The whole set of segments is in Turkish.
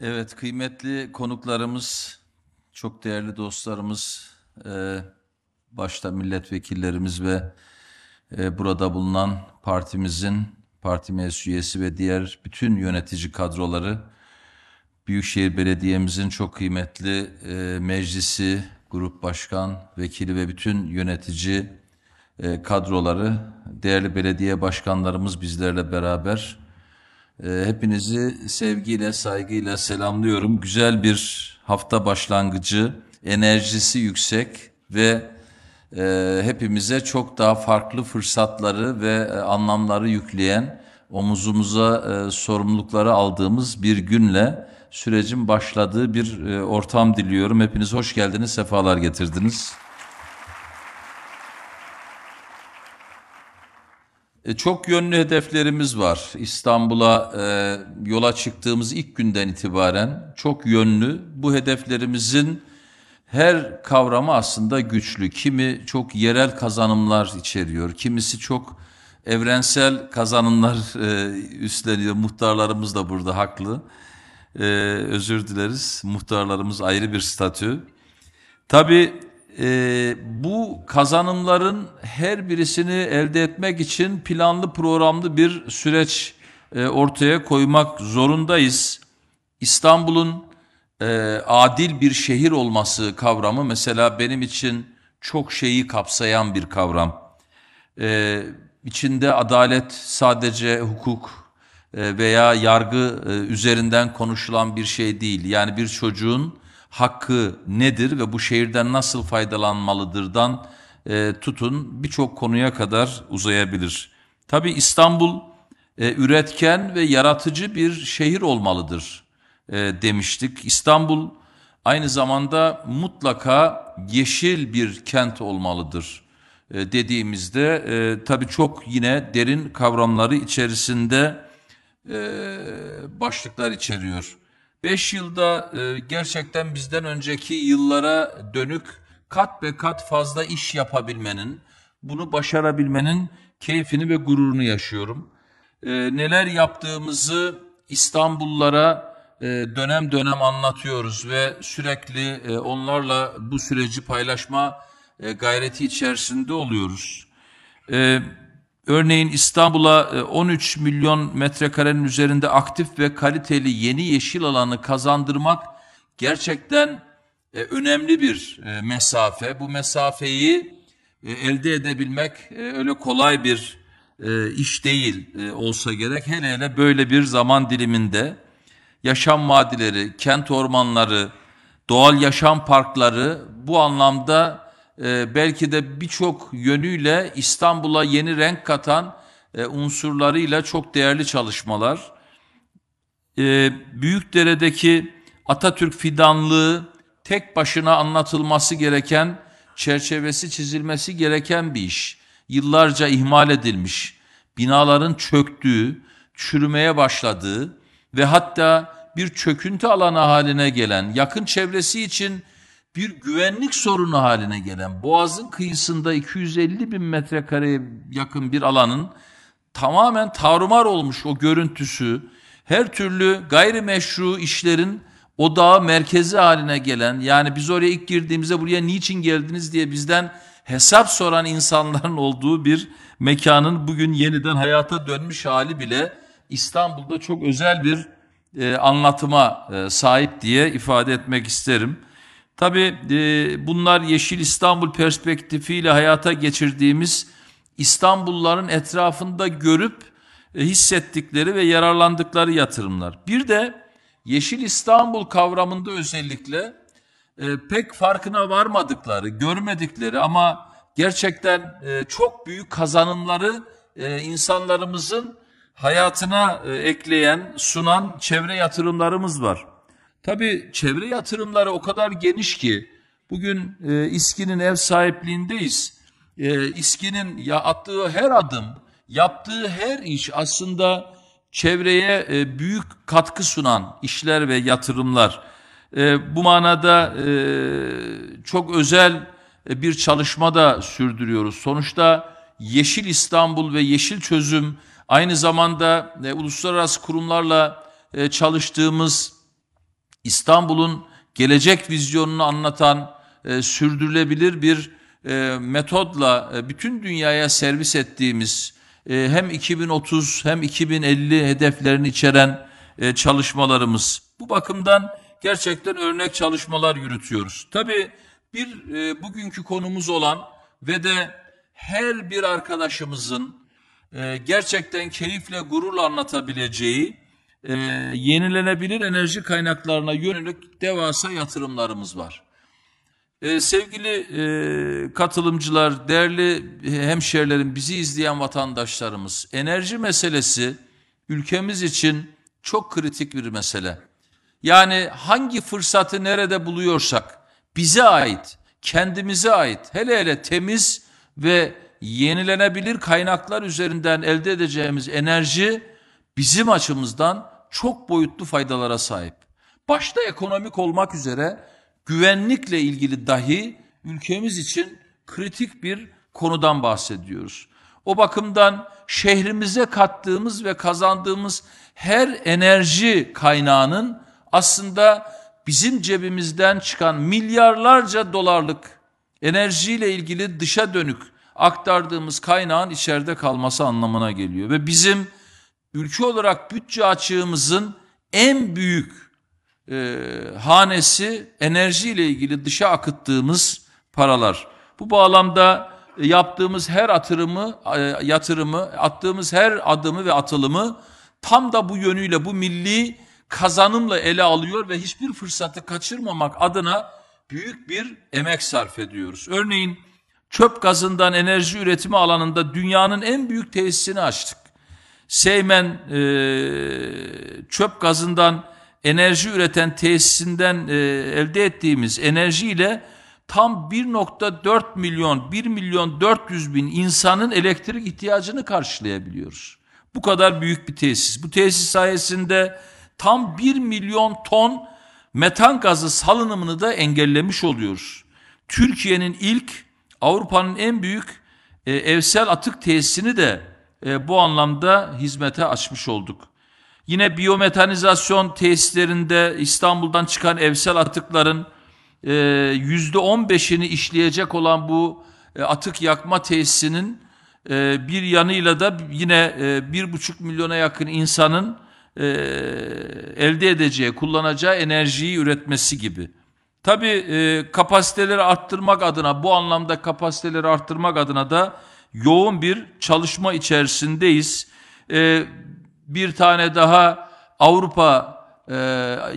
Evet, kıymetli konuklarımız, çok değerli dostlarımız, e, başta milletvekillerimiz ve e, burada bulunan partimizin parti meclis üyesi ve diğer bütün yönetici kadroları, Büyükşehir Belediye'mizin çok kıymetli e, meclisi, grup başkan, vekili ve bütün yönetici kadroları, değerli belediye başkanlarımız bizlerle beraber hepinizi sevgiyle, saygıyla selamlıyorum. Güzel bir hafta başlangıcı, enerjisi yüksek ve e, hepimize çok daha farklı fırsatları ve e, anlamları yükleyen, omuzumuza e, sorumlulukları aldığımız bir günle sürecin başladığı bir ortam diliyorum. Hepiniz hoş geldiniz, sefalar getirdiniz. Çok yönlü hedeflerimiz var. İstanbul'a e, yola çıktığımız ilk günden itibaren çok yönlü. Bu hedeflerimizin her kavramı aslında güçlü. Kimi çok yerel kazanımlar içeriyor, kimisi çok evrensel kazanımlar e, üstleniyor. Muhtarlarımız da burada haklı. E, özür dileriz. Muhtarlarımız ayrı bir statü. Tabii e, bu kazanımların her birisini elde etmek için planlı programlı bir süreç e, ortaya koymak zorundayız. İstanbul'un e, adil bir şehir olması kavramı mesela benim için çok şeyi kapsayan bir kavram. E, içinde adalet sadece hukuk e, veya yargı üzerinden konuşulan bir şey değil. Yani bir çocuğun hakkı nedir ve bu şehirden nasıl faydalanmalıdırdan e, tutun birçok konuya kadar uzayabilir. Tabi İstanbul e, üretken ve yaratıcı bir şehir olmalıdır e, demiştik. İstanbul aynı zamanda mutlaka yeşil bir kent olmalıdır e, dediğimizde e, tabii çok yine derin kavramları içerisinde e, başlıklar içeriyor. 5 yılda e, gerçekten bizden önceki yıllara dönük kat be kat fazla iş yapabilmenin, bunu başarabilmenin keyfini ve gururunu yaşıyorum. E, neler yaptığımızı İstanbullulara e, dönem dönem anlatıyoruz ve sürekli e, onlarla bu süreci paylaşma e, gayreti içerisinde oluyoruz. E, Örneğin İstanbul'a e, 13 milyon metrekarenin üzerinde aktif ve kaliteli yeni yeşil alanı kazandırmak gerçekten e, önemli bir e, mesafe. Bu mesafeyi e, elde edebilmek e, öyle kolay bir e, iş değil e, olsa gerek. Hele hele böyle bir zaman diliminde yaşam vadileri, kent ormanları, doğal yaşam parkları bu anlamda e, belki de birçok yönüyle İstanbul'a yeni renk katan e, unsurlarıyla çok değerli çalışmalar. E, Büyükdere'deki Atatürk fidanlığı tek başına anlatılması gereken, çerçevesi çizilmesi gereken bir iş. Yıllarca ihmal edilmiş, binaların çöktüğü, çürümeye başladığı ve hatta bir çöküntü alanı haline gelen, yakın çevresi için bir güvenlik sorunu haline gelen Boğaz'ın kıyısında 250 bin metrekareye yakın bir alanın tamamen tarumar olmuş o görüntüsü, her türlü gayrimeşru işlerin odağı merkezi haline gelen yani biz oraya ilk girdiğimizde buraya niçin geldiniz diye bizden hesap soran insanların olduğu bir mekanın bugün yeniden hayata dönmüş hali bile İstanbul'da çok özel bir e, anlatıma e, sahip diye ifade etmek isterim. Tabii e, bunlar Yeşil İstanbul perspektifiyle hayata geçirdiğimiz İstanbulluların etrafında görüp e, hissettikleri ve yararlandıkları yatırımlar. Bir de Yeşil İstanbul kavramında özellikle e, pek farkına varmadıkları, görmedikleri ama gerçekten e, çok büyük kazanımları e, insanlarımızın hayatına e, ekleyen, sunan çevre yatırımlarımız var. Tabii çevre yatırımları o kadar geniş ki bugün e, İSKİ'nin ev sahipliğindeyiz. E, İSKİ'nin ya attığı her adım, yaptığı her iş aslında çevreye e, büyük katkı sunan işler ve yatırımlar. E, bu manada e, çok özel bir çalışma da sürdürüyoruz. Sonuçta Yeşil İstanbul ve Yeşil Çözüm aynı zamanda uluslararası kurumlarla çalıştığımız İstanbul'un gelecek vizyonunu anlatan sürdürülebilir bir metodla bütün dünyaya servis ettiğimiz e, hem 2030 hem 2050 hedeflerini içeren e, çalışmalarımız. Bu bakımdan gerçekten örnek çalışmalar yürütüyoruz. Tabii bir e, bugünkü konumuz olan ve de her bir arkadaşımızın e, gerçekten keyifle gururla anlatabileceği yenilenebilir enerji kaynaklarına yönelik devasa yatırımlarımız var. E, sevgili e, katılımcılar, değerli hemşerilerim, bizi izleyen vatandaşlarımız, enerji meselesi ülkemiz için çok kritik bir mesele. Yani hangi fırsatı nerede buluyorsak bize ait, kendimize ait, hele hele temiz ve yenilenebilir kaynaklar üzerinden elde edeceğimiz enerji bizim açımızdan çok boyutlu faydalara sahip. Başta ekonomik olmak üzere güvenlikle ilgili dahi ülkemiz için kritik bir konudan bahsediyoruz. O bakımdan şehrimize kattığımız ve kazandığımız her enerji kaynağının aslında bizim cebimizden çıkan milyarlarca dolarlık enerjiyle ilgili dışa dönük aktardığımız kaynağın içeride kalması anlamına geliyor. Ve bizim ülke olarak bütçe açığımızın en büyük e, hanesi enerji ile ilgili dışa akıttığımız paralar. Bu bağlamda yaptığımız her atırımı, e, yatırımı, attığımız her adımı ve atılımı tam da bu yönüyle bu milli kazanımla ele alıyor ve hiçbir fırsatı kaçırmamak adına büyük bir emek sarf ediyoruz. Örneğin çöp gazından enerji üretimi alanında dünyanın en büyük tesisini açtık. Seymen e, çöp gazından enerji üreten tesisinden e, elde ettiğimiz enerjiyle tam 1.4 milyon, 1 milyon 400 bin insanın elektrik ihtiyacını karşılayabiliyoruz. Bu kadar büyük bir tesis. Bu tesis sayesinde tam 1 milyon ton metan gazı salınımını da engellemiş oluyoruz. Türkiye'nin ilk Avrupa'nın en büyük e, evsel atık tesisini de e, bu anlamda hizmete açmış olduk. Yine biyometanizasyon tesislerinde İstanbul'dan çıkan evsel atıkların e, yüzde on beşini işleyecek olan bu e, atık yakma tesisinin e, bir yanıyla da yine bir buçuk milyona yakın insanın elde edeceği, kullanacağı enerjiyi üretmesi gibi. Tabii kapasiteleri arttırmak adına, bu anlamda kapasiteleri arttırmak adına da yoğun bir çalışma içerisindeyiz. Bir tane daha Avrupa e,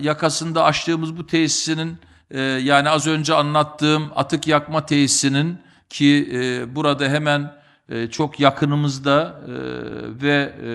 yakasında açtığımız bu tesisinin, e, yani az önce anlattığım atık yakma tesisinin ki e, burada hemen e, çok yakınımızda e, ve e,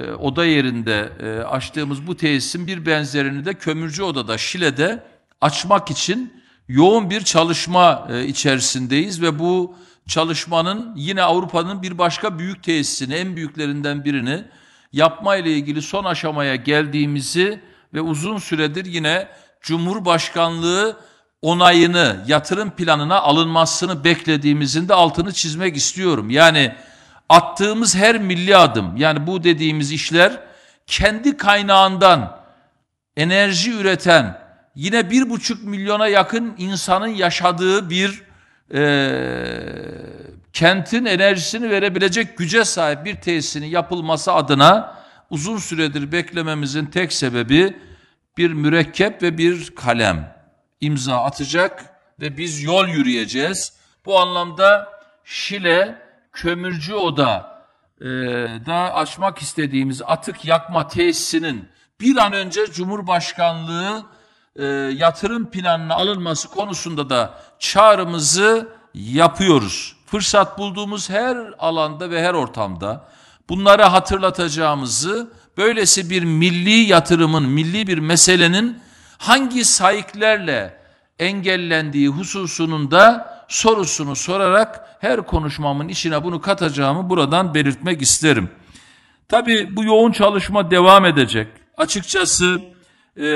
e, oda yerinde e, açtığımız bu tesisin bir benzerini de Kömürcü Oda'da, Şile'de açmak için yoğun bir çalışma e, içerisindeyiz ve bu çalışmanın yine Avrupa'nın bir başka büyük tesisini, en büyüklerinden birini yapma ile ilgili son aşamaya geldiğimizi ve uzun süredir yine Cumhurbaşkanlığı onayını, yatırım planına alınmasını beklediğimizin de altını çizmek istiyorum. Yani attığımız her milli adım, yani bu dediğimiz işler kendi kaynağından enerji üreten, yine bir buçuk milyona yakın insanın yaşadığı bir e, kentin enerjisini verebilecek güce sahip bir tesisinin yapılması adına uzun süredir beklememizin tek sebebi bir mürekkep ve bir kalem imza atacak ve biz yol yürüyeceğiz. Bu anlamda Şile Kömürcü Oda e, da açmak istediğimiz atık yakma tesisinin bir an önce Cumhurbaşkanlığı e, yatırım planına alınması konusunda da çağrımızı yapıyoruz. Fırsat bulduğumuz her alanda ve her ortamda bunları hatırlatacağımızı, böylesi bir milli yatırımın, milli bir meselenin hangi saiklerle engellendiği hususunun da sorusunu sorarak her konuşmamın içine bunu katacağımı buradan belirtmek isterim. Tabi bu yoğun çalışma devam edecek. Açıkçası e,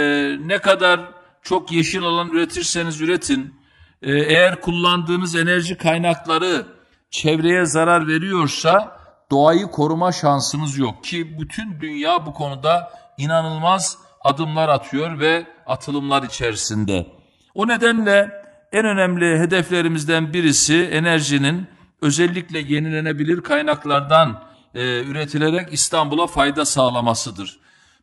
ne kadar çok yeşil alan üretirseniz üretin, eğer kullandığınız enerji kaynakları çevreye zarar veriyorsa doğayı koruma şansınız yok ki bütün dünya bu konuda inanılmaz adımlar atıyor ve atılımlar içerisinde. O nedenle en önemli hedeflerimizden birisi enerjinin özellikle yenilenebilir kaynaklardan e, üretilerek İstanbul'a fayda sağlamasıdır.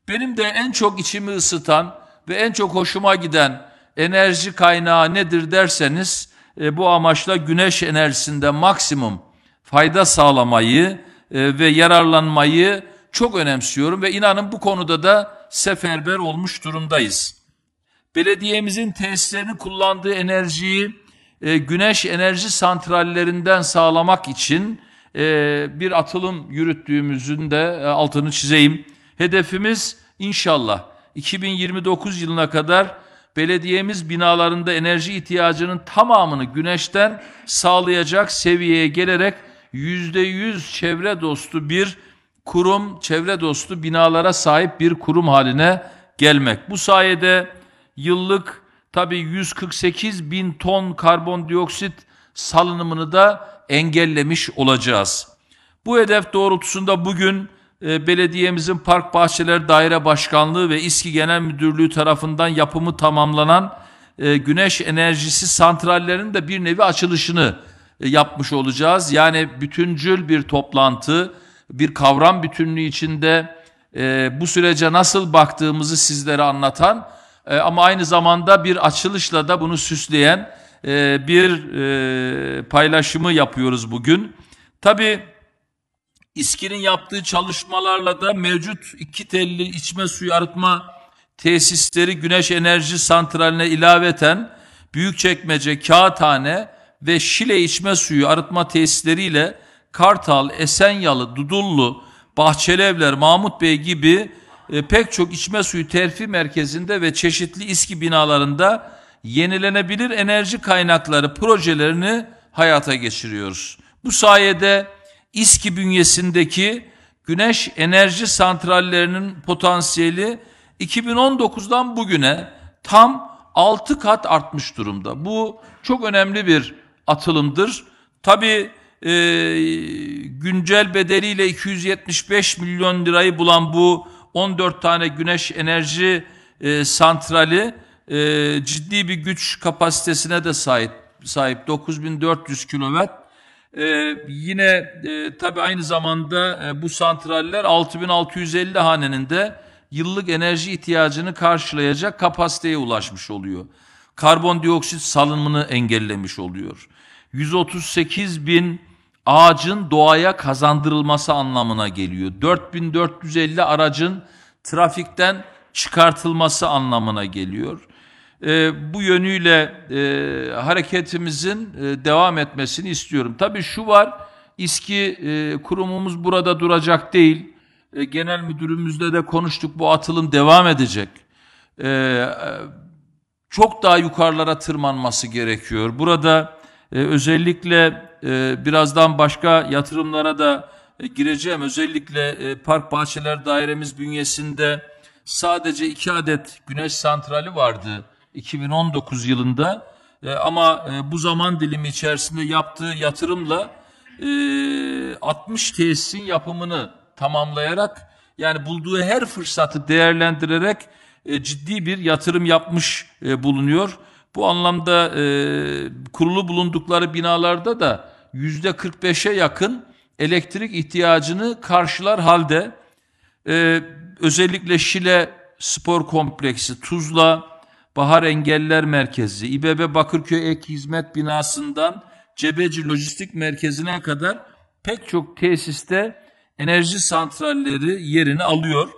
Benim de en çok içimi ısıtan ve en çok hoşuma giden enerji kaynağı nedir derseniz e, bu amaçla güneş enerjisinde maksimum fayda sağlamayı e, ve yararlanmayı çok önemsiyorum ve inanın bu konuda da seferber olmuş durumdayız. Belediyemizin tesislerini kullandığı enerjiyi e, güneş enerji santrallerinden sağlamak için e, bir atılım yürüttüğümüzün de e, altını çizeyim. Hedefimiz inşallah 2029 yılına kadar belediyemiz binalarında enerji ihtiyacının tamamını güneşten sağlayacak seviyeye gelerek yüzde yüz çevre dostu bir kurum, çevre dostu binalara sahip bir kurum haline gelmek. Bu sayede yıllık tabi 148 bin ton karbondioksit salınımını da engellemiş olacağız. Bu hedef doğrultusunda bugün e, belediyemizin Park Bahçeler Daire Başkanlığı ve İSKİ Genel Müdürlüğü tarafından yapımı tamamlanan e, güneş enerjisi santrallerinin de bir nevi açılışını e, yapmış olacağız. Yani bütüncül bir toplantı, bir kavram bütünlüğü içinde e, bu sürece nasıl baktığımızı sizlere anlatan e, ama aynı zamanda bir açılışla da bunu süsleyen e, bir e, paylaşımı yapıyoruz bugün. Tabii İSKİ'nin yaptığı çalışmalarla da mevcut iki telli içme suyu arıtma tesisleri güneş enerji santraline ilaveten Büyükçekmece, Kağıthane ve Şile içme suyu arıtma tesisleriyle Kartal, Esenyalı, Dudullu, Bahçelievler, Mahmut Bey gibi e, pek çok içme suyu terfi merkezinde ve çeşitli İSKİ binalarında yenilenebilir enerji kaynakları projelerini hayata geçiriyoruz. Bu sayede İSKİ bünyesindeki güneş enerji santrallerinin potansiyeli 2019'dan bugüne tam 6 kat artmış durumda. Bu çok önemli bir atılımdır. Tabi e, güncel bedeliyle 275 milyon lirayı bulan bu 14 tane güneş enerji e, santrali e, ciddi bir güç kapasitesine de sahip. sahip 9400 kilowatt. E, yine e, tabi aynı zamanda e, bu santraller 6650 hanenin de yıllık enerji ihtiyacını karşılayacak kapasiteye ulaşmış oluyor. Karbondioksit salınımını engellemiş oluyor. 138 bin ağacın doğaya kazandırılması anlamına geliyor. 4450 aracın trafikten çıkartılması anlamına geliyor. E, bu yönüyle e, hareketimizin e, devam etmesini istiyorum. Tabii şu var, İSKİ e, kurumumuz burada duracak değil. E, genel müdürümüzle de konuştuk, bu atılım devam edecek. E, çok daha yukarılara tırmanması gerekiyor. Burada e, özellikle e, birazdan başka yatırımlara da e, gireceğim. Özellikle e, Park Bahçeler Dairemiz bünyesinde sadece iki adet güneş santrali vardı 2019 yılında. E, ama e, bu zaman dilimi içerisinde yaptığı yatırımla e, 60 tesisin yapımını tamamlayarak yani bulduğu her fırsatı değerlendirerek e, ciddi bir yatırım yapmış e, bulunuyor. Bu anlamda e, kurulu bulundukları binalarda da yüzde 45'e yakın elektrik ihtiyacını karşılar halde e, özellikle Şile Spor Kompleksi, Tuzla, Bahar Engeller Merkezi, İBB Bakırköy Ek Hizmet Binası'ndan Cebeci Lojistik Merkezi'ne kadar pek çok tesiste enerji santralleri yerini alıyor.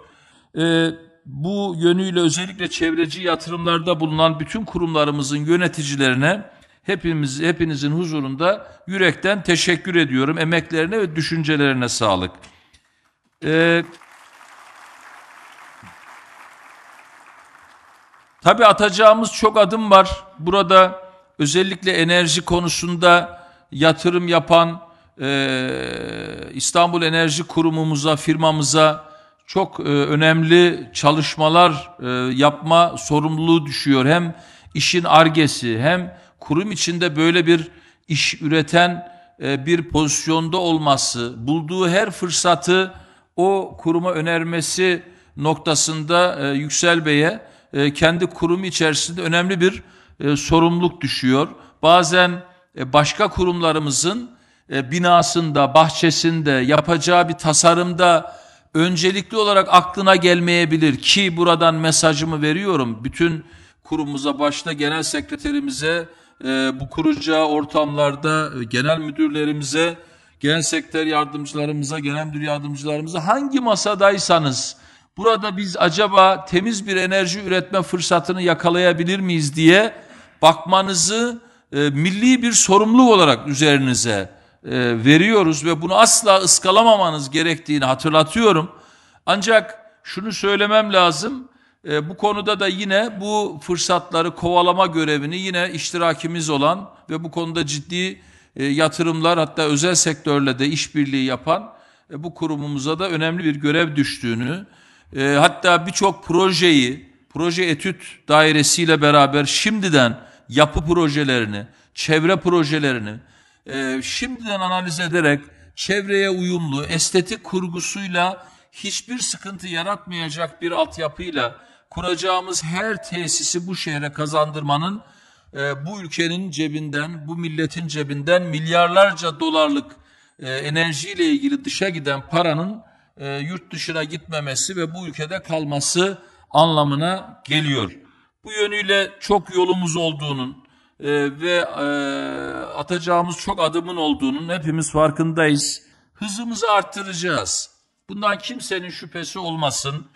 Ee, bu yönüyle özellikle çevreci yatırımlarda bulunan bütün kurumlarımızın yöneticilerine hepimiz hepinizin huzurunda yürekten teşekkür ediyorum. Emeklerine ve düşüncelerine sağlık. Ee, tabii atacağımız çok adım var. Burada özellikle enerji konusunda yatırım yapan e, İstanbul Enerji Kurumumuza, firmamıza çok e, önemli çalışmalar e, yapma sorumluluğu düşüyor. Hem işin argesi hem kurum içinde böyle bir iş üreten e, bir pozisyonda olması, bulduğu her fırsatı o kuruma önermesi noktasında e, Yüksel Bey'e e, kendi kurumu içerisinde önemli bir e, sorumluluk düşüyor. Bazen e, başka kurumlarımızın e, binasında, bahçesinde, yapacağı bir tasarımda öncelikli olarak aklına gelmeyebilir ki buradan mesajımı veriyorum. Bütün kurumumuza başta genel sekreterimize, bu kuracağı ortamlarda genel müdürlerimize, genel sekreter yardımcılarımıza, genel müdür yardımcılarımıza hangi masadaysanız burada biz acaba temiz bir enerji üretme fırsatını yakalayabilir miyiz diye bakmanızı e, milli bir sorumluluk olarak üzerinize e, veriyoruz ve bunu asla ıskalamamanız gerektiğini hatırlatıyorum. Ancak şunu söylemem lazım. E, bu konuda da yine bu fırsatları kovalama görevini yine iştirakimiz olan ve bu konuda ciddi e, yatırımlar hatta özel sektörle de işbirliği yapan e, bu kurumumuza da önemli bir görev düştüğünü e, hatta birçok projeyi proje etüt dairesiyle beraber şimdiden yapı projelerini, çevre projelerini e, şimdiden analiz ederek çevreye uyumlu, estetik kurgusuyla hiçbir sıkıntı yaratmayacak bir altyapıyla kuracağımız her tesisi bu şehre kazandırmanın e, bu ülkenin cebinden, bu milletin cebinden milyarlarca dolarlık e, enerjiyle ilgili dışa giden paranın e, yurt dışına gitmemesi ve bu ülkede kalması anlamına geliyor. Bu yönüyle çok yolumuz olduğunun e, ve e, atacağımız çok adımın olduğunun hepimiz farkındayız. Hızımızı arttıracağız. Bundan kimsenin şüphesi olmasın.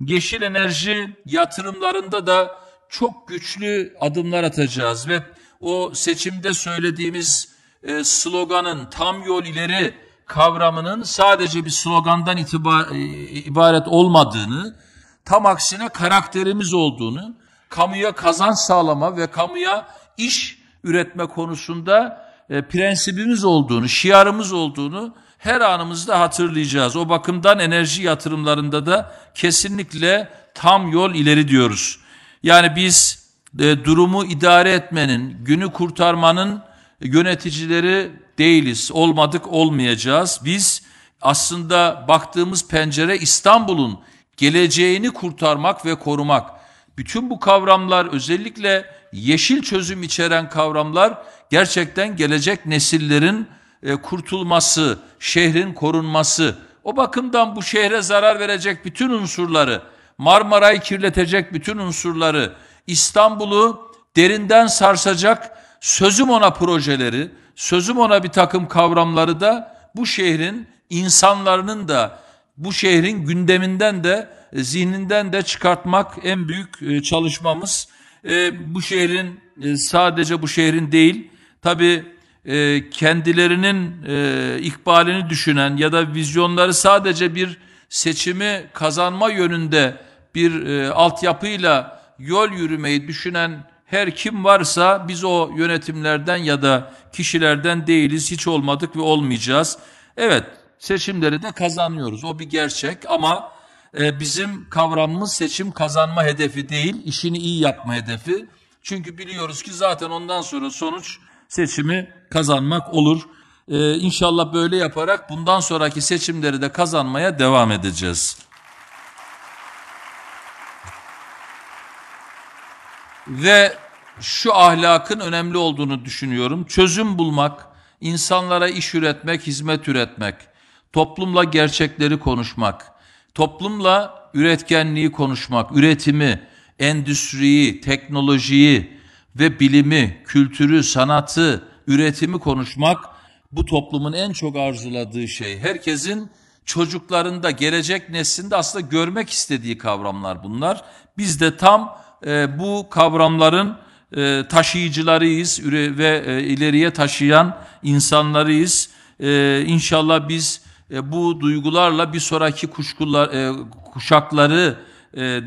Yeşil enerji yatırımlarında da çok güçlü adımlar atacağız ve o seçimde söylediğimiz e, sloganın tam yol ileri kavramının sadece bir slogandan e, ibaret olmadığını, tam aksine karakterimiz olduğunu, kamuya kazanç sağlama ve kamuya iş üretme konusunda e, prensibimiz olduğunu, şiarımız olduğunu her anımızda hatırlayacağız. O bakımdan enerji yatırımlarında da kesinlikle tam yol ileri diyoruz. Yani biz e, durumu idare etmenin, günü kurtarmanın yöneticileri değiliz. Olmadık olmayacağız. Biz aslında baktığımız pencere İstanbul'un geleceğini kurtarmak ve korumak. Bütün bu kavramlar özellikle yeşil çözüm içeren kavramlar gerçekten gelecek nesillerin e, kurtulması, şehrin korunması, o bakımdan bu şehre zarar verecek bütün unsurları, Marmara'yı kirletecek bütün unsurları, İstanbul'u derinden sarsacak sözüm ona projeleri, sözüm ona bir takım kavramları da bu şehrin insanlarının da bu şehrin gündeminden de zihninden de çıkartmak en büyük e, çalışmamız. E, bu şehrin sadece bu şehrin değil, tabi e, kendilerinin e, ikbalini düşünen ya da vizyonları sadece bir seçimi kazanma yönünde bir e, altyapıyla yol yürümeyi düşünen her kim varsa biz o yönetimlerden ya da kişilerden değiliz, hiç olmadık ve olmayacağız. Evet, seçimleri de kazanıyoruz. O bir gerçek ama e, bizim kavramımız seçim kazanma hedefi değil, işini iyi yapma hedefi. Çünkü biliyoruz ki zaten ondan sonra sonuç seçimi kazanmak olur. Ee, inşallah böyle yaparak bundan sonraki seçimleri de kazanmaya devam edeceğiz. Ve şu ahlakın önemli olduğunu düşünüyorum. Çözüm bulmak, insanlara iş üretmek, hizmet üretmek, toplumla gerçekleri konuşmak, toplumla üretkenliği konuşmak, üretimi, endüstriyi, teknolojiyi, ve bilimi, kültürü, sanatı, üretimi konuşmak bu toplumun en çok arzuladığı şey. Herkesin çocuklarında, gelecek neslinde aslında görmek istediği kavramlar bunlar. Biz de tam e, bu kavramların e, taşıyıcılarıyız ve e, ileriye taşıyan insanlarıyız. E, inşallah biz e, bu duygularla bir sonraki e, kuşakları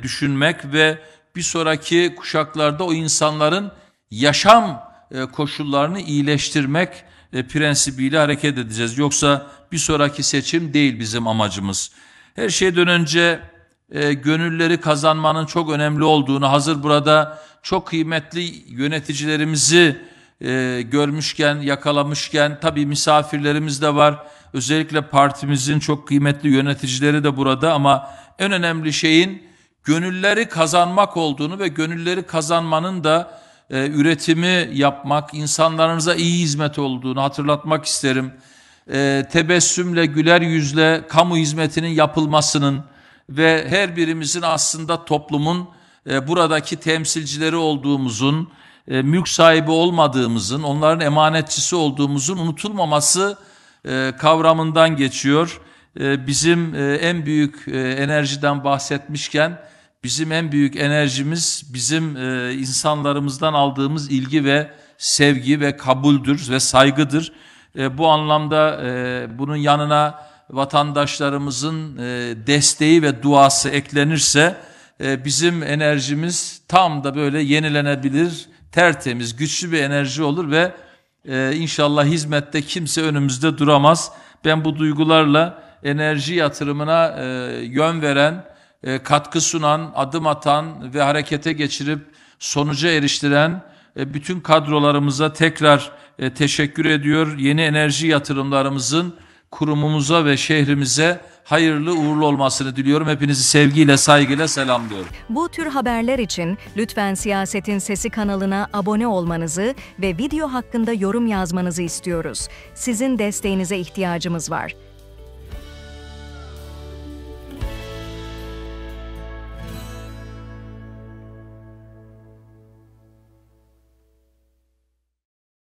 düşünmek ve bir sonraki kuşaklarda o insanların yaşam koşullarını iyileştirmek prensibiyle hareket edeceğiz. Yoksa bir sonraki seçim değil bizim amacımız. Her şeyden önce e, gönülleri kazanmanın çok önemli olduğunu hazır burada çok kıymetli yöneticilerimizi e, görmüşken, yakalamışken tabii misafirlerimiz de var. Özellikle partimizin çok kıymetli yöneticileri de burada ama en önemli şeyin gönülleri kazanmak olduğunu ve gönülleri kazanmanın da e, üretimi yapmak, insanlarınıza iyi hizmet olduğunu hatırlatmak isterim. E, tebessümle, güler yüzle kamu hizmetinin yapılmasının ve her birimizin aslında toplumun e, buradaki temsilcileri olduğumuzun, e, mülk sahibi olmadığımızın, onların emanetçisi olduğumuzun unutulmaması e, kavramından geçiyor. E, bizim e, en büyük e, enerjiden bahsetmişken, bizim en büyük enerjimiz bizim e, insanlarımızdan aldığımız ilgi ve sevgi ve kabuldür ve saygıdır. E, bu anlamda e, bunun yanına vatandaşlarımızın e, desteği ve duası eklenirse e, bizim enerjimiz tam da böyle yenilenebilir, tertemiz, güçlü bir enerji olur ve e, inşallah hizmette kimse önümüzde duramaz. Ben bu duygularla enerji yatırımına yön veren, katkı sunan, adım atan ve harekete geçirip sonuca eriştiren bütün kadrolarımıza tekrar teşekkür ediyor. Yeni enerji yatırımlarımızın kurumumuza ve şehrimize hayırlı uğurlu olmasını diliyorum. Hepinizi sevgiyle, saygıyla selamlıyorum. Bu tür haberler için lütfen Siyasetin Sesi kanalına abone olmanızı ve video hakkında yorum yazmanızı istiyoruz. Sizin desteğinize ihtiyacımız var.